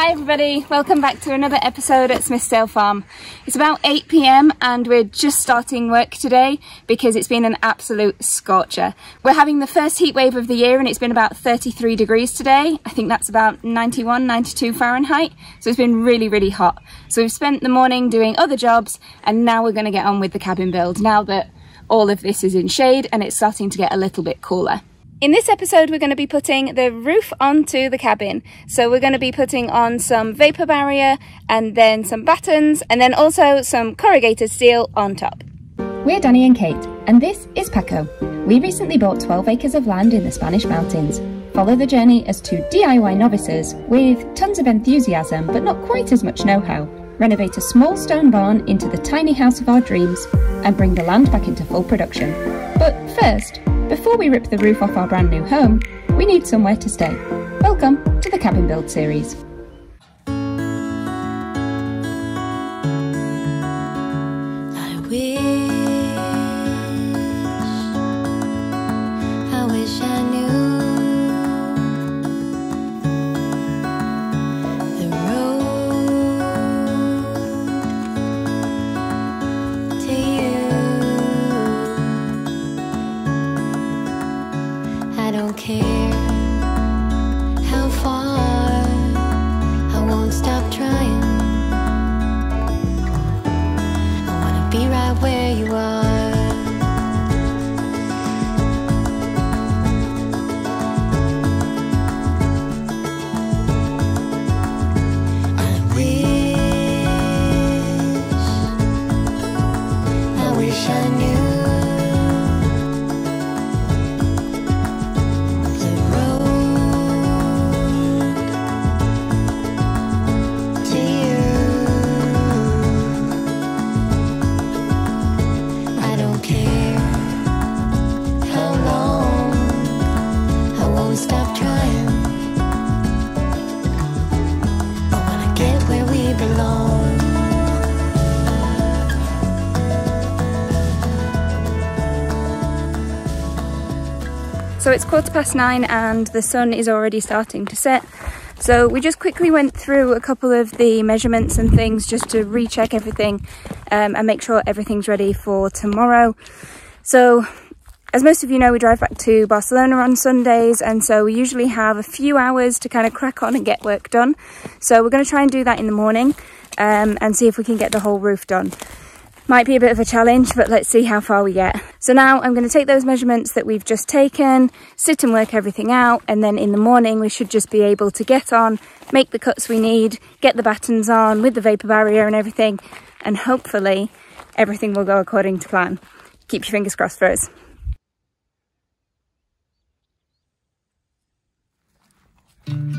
Hi everybody, welcome back to another episode at Smithsdale Farm. It's about 8pm and we're just starting work today because it's been an absolute scorcher. We're having the first heat wave of the year and it's been about 33 degrees today. I think that's about 91, 92 Fahrenheit. So it's been really, really hot. So we've spent the morning doing other jobs and now we're going to get on with the cabin build now that all of this is in shade and it's starting to get a little bit cooler. In this episode, we're going to be putting the roof onto the cabin. So we're going to be putting on some vapor barrier and then some battens and then also some corrugated steel on top. We're Danny and Kate, and this is Paco. We recently bought 12 acres of land in the Spanish mountains. Follow the journey as two DIY novices with tons of enthusiasm but not quite as much know-how. Renovate a small stone barn into the tiny house of our dreams and bring the land back into full production. But first, before we rip the roof off our brand new home, we need somewhere to stay. Welcome to the Cabin Build series. So it's quarter past nine and the sun is already starting to set. So we just quickly went through a couple of the measurements and things just to recheck everything um, and make sure everything's ready for tomorrow. So as most of you know, we drive back to Barcelona on Sundays, and so we usually have a few hours to kind of crack on and get work done. So we're going to try and do that in the morning um, and see if we can get the whole roof done. Might be a bit of a challenge, but let's see how far we get. So now I'm going to take those measurements that we've just taken, sit and work everything out, and then in the morning we should just be able to get on, make the cuts we need, get the battens on with the vapor barrier and everything, and hopefully everything will go according to plan. Keep your fingers crossed for us. I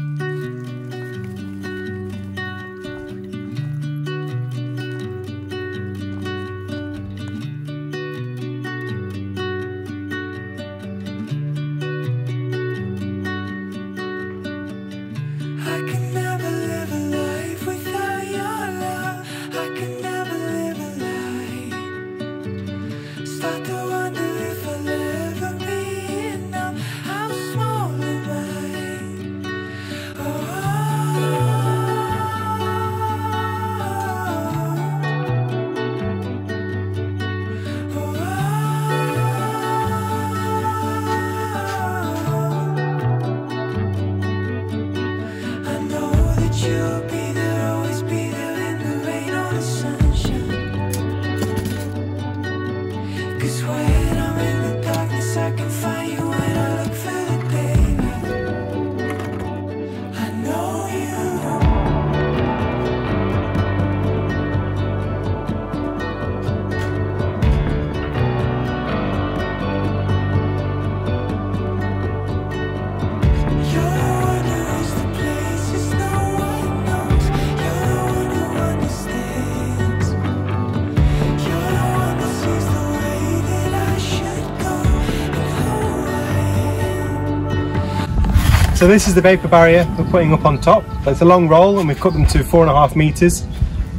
So this is the vapor barrier we're putting up on top. It's a long roll and we've cut them to four and a half meters.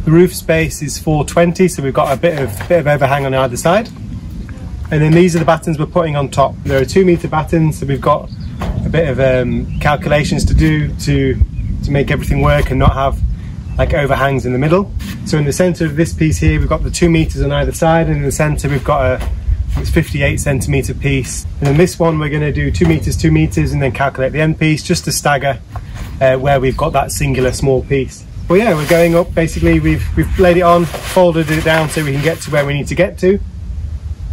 The roof space is 420, so we've got a bit of bit of overhang on either side. And then these are the battens we're putting on top. There are two meter battens, so we've got a bit of um, calculations to do to to make everything work and not have like overhangs in the middle. So in the centre of this piece here, we've got the two meters on either side, and in the centre we've got a it's 58 centimeter piece. And then this one we're going to do two meters, two meters, and then calculate the end piece just to stagger uh, where we've got that singular small piece. Well, yeah, we're going up. Basically, we've we've laid it on, folded it down so we can get to where we need to get to,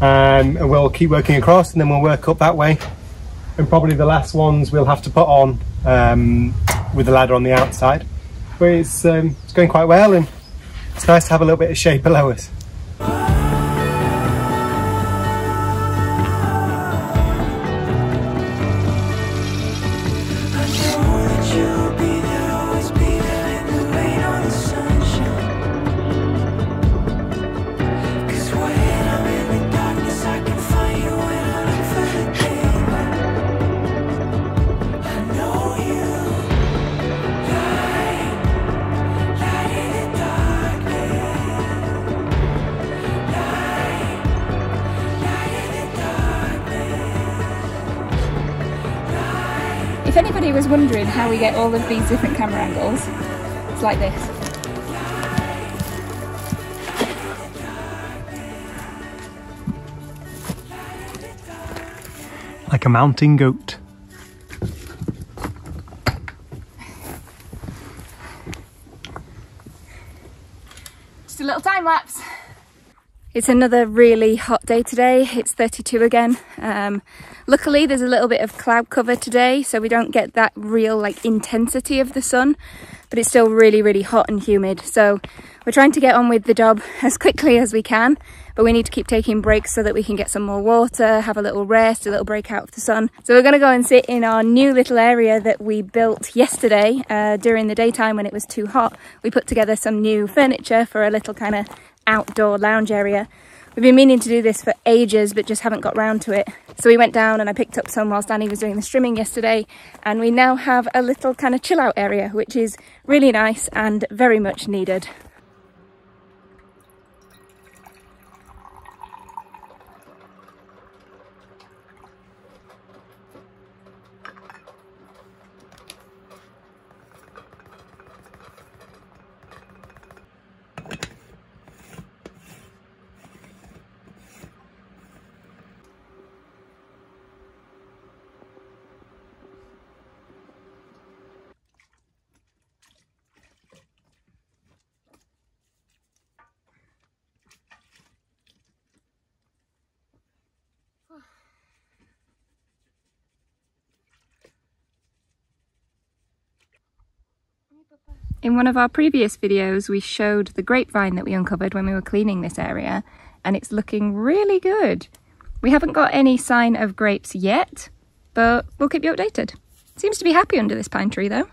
um, and we'll keep working across, and then we'll work up that way. And probably the last ones we'll have to put on um, with the ladder on the outside. But it's um, it's going quite well, and it's nice to have a little bit of shade below us. Was wondering how we get all of these different camera angles, it's like this. Like a mountain goat. Just a little time lapse. It's another really hot day today. It's 32 again. Um, luckily, there's a little bit of cloud cover today, so we don't get that real like intensity of the sun, but it's still really, really hot and humid. So we're trying to get on with the job as quickly as we can, but we need to keep taking breaks so that we can get some more water, have a little rest, a little break out of the sun. So we're going to go and sit in our new little area that we built yesterday uh, during the daytime when it was too hot. We put together some new furniture for a little kind of outdoor lounge area. We've been meaning to do this for ages, but just haven't got round to it. So we went down and I picked up some whilst Danny was doing the strimming yesterday. And we now have a little kind of chill out area, which is really nice and very much needed. In one of our previous videos, we showed the grapevine that we uncovered when we were cleaning this area, and it's looking really good. We haven't got any sign of grapes yet, but we'll keep you updated. Seems to be happy under this pine tree though.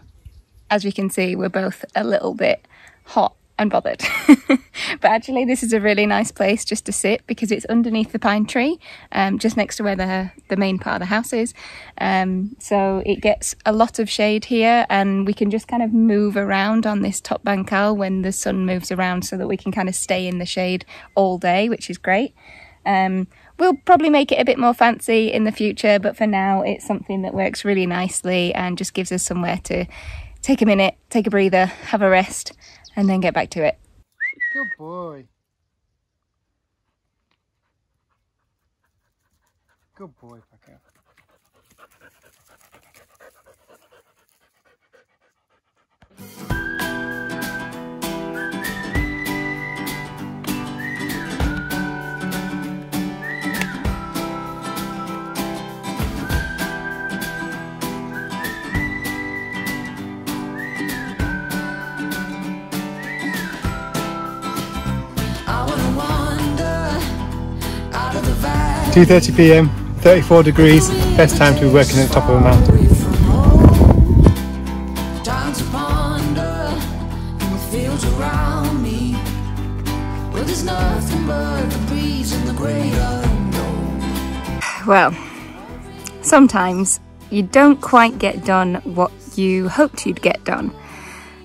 As you can see, we're both a little bit hot and bothered. but actually, this is a really nice place just to sit because it's underneath the pine tree, um, just next to where the, the main part of the house is. Um, so it gets a lot of shade here, and we can just kind of move around on this top bancal when the sun moves around so that we can kind of stay in the shade all day, which is great. Um, we'll probably make it a bit more fancy in the future, but for now, it's something that works really nicely and just gives us somewhere to take a minute, take a breather, have a rest, and then get back to it. Good boy. Good boy, Paco. 2:30 p.m. 34 degrees. Best time to be working at the top of a mountain. away from home. Time to ponder in the fields around me. Where there's nothing but the breeze and the great unknown. Well, sometimes you don't quite get done what you hoped you'd get done.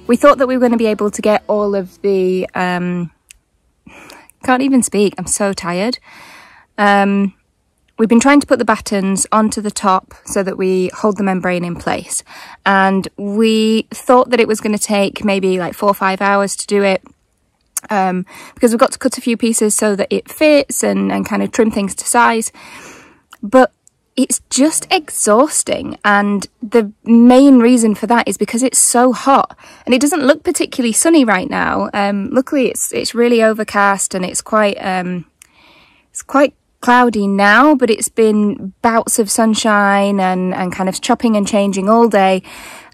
We thought that we were going to be able to get all of the. Um, can't even speak, I'm so tired. Um, we've been trying to put the battens onto the top so that we hold the membrane in place. And we thought that it was going to take maybe like four or five hours to do it. Um, because we've got to cut a few pieces so that it fits and, and kind of trim things to size. But it's just exhausting and the main reason for that is because it's so hot and it doesn't look particularly sunny right now um, luckily it's it's really overcast and it's quite um, it's quite cloudy now but it's been bouts of sunshine and and kind of chopping and changing all day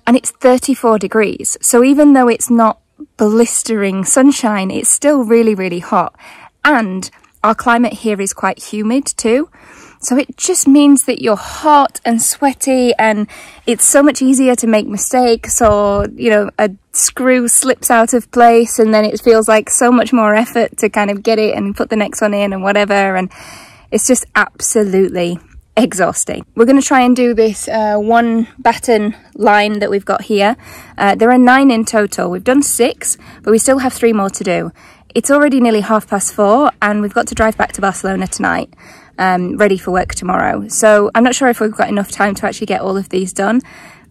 and it's 34 degrees so even though it's not blistering sunshine it's still really really hot and our climate here is quite humid too so it just means that you're hot and sweaty and it's so much easier to make mistakes or, you know, a screw slips out of place and then it feels like so much more effort to kind of get it and put the next one in and whatever. And it's just absolutely exhausting. We're going to try and do this uh, one batten line that we've got here. Uh, there are nine in total. We've done six, but we still have three more to do. It's already nearly half past four and we've got to drive back to Barcelona tonight um, ready for work tomorrow. So I'm not sure if we've got enough time to actually get all of these done.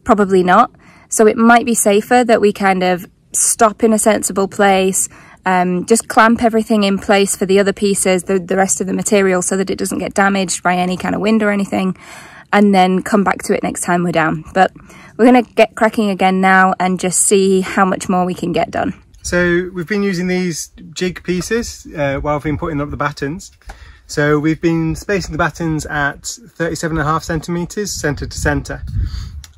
Probably not. So it might be safer that we kind of stop in a sensible place, um, just clamp everything in place for the other pieces, the, the rest of the material so that it doesn't get damaged by any kind of wind or anything, and then come back to it next time we're down. But we're going to get cracking again now and just see how much more we can get done. So we've been using these jig pieces uh, while we've been putting up the battens. So we've been spacing the battens at 37 and a half centimetres centre to centre.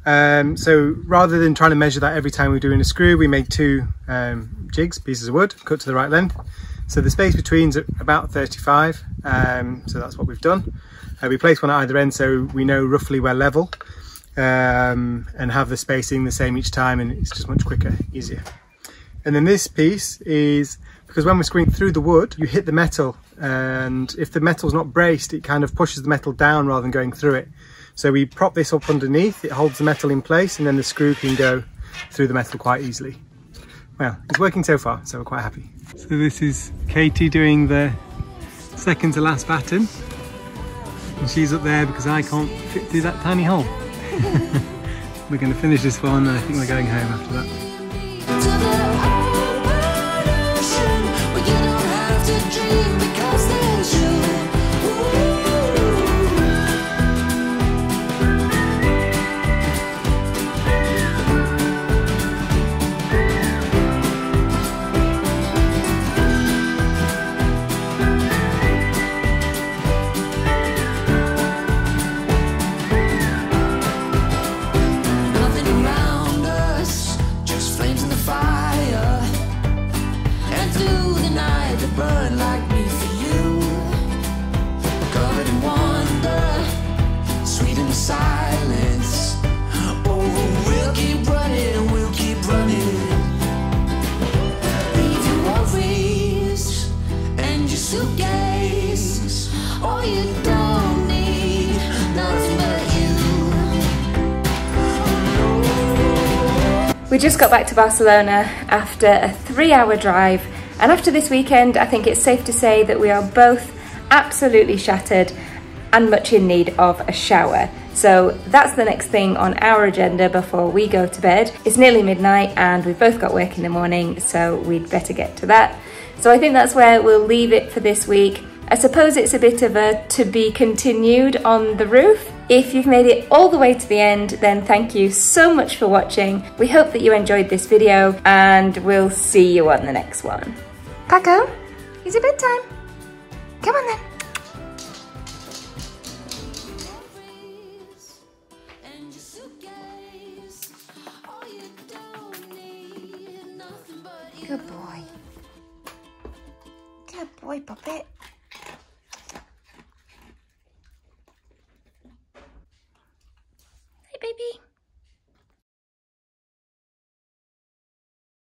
Um, so rather than trying to measure that every time we're doing a screw, we make two um, jigs, pieces of wood, cut to the right length. So the space between is about 35, um, so that's what we've done. Uh, we place one at either end so we know roughly where level um, and have the spacing the same each time and it's just much quicker, easier. And then this piece is because when we're screwing through the wood, you hit the metal and if the metal's not braced, it kind of pushes the metal down rather than going through it. So we prop this up underneath, it holds the metal in place and then the screw can go through the metal quite easily. Well, it's working so far, so we're quite happy. So this is Katie doing the second to last batten. And she's up there because I can't fit through that tiny hole. we're going to finish this one and I think we're going home after that. To We just got back to Barcelona after a three hour drive, and after this weekend, I think it's safe to say that we are both absolutely shattered and much in need of a shower. So that's the next thing on our agenda before we go to bed. It's nearly midnight and we've both got work in the morning, so we'd better get to that. So I think that's where we'll leave it for this week. I suppose it's a bit of a to be continued on the roof. If you've made it all the way to the end, then thank you so much for watching. We hope that you enjoyed this video and we'll see you on the next one. Paco, is it bedtime? Come on then.